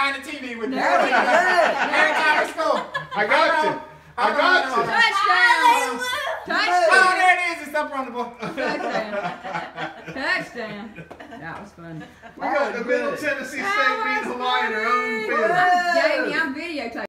behind the TV with me. There we go. Every time we score. I got you. I got you. Touchdown! Touchdown! Oh, there it is. It's up on the board. Touchdown! Touchdown! That was fun. We got the Middle Tennessee State beat Hawaii in their own field. Jamie, I'm video.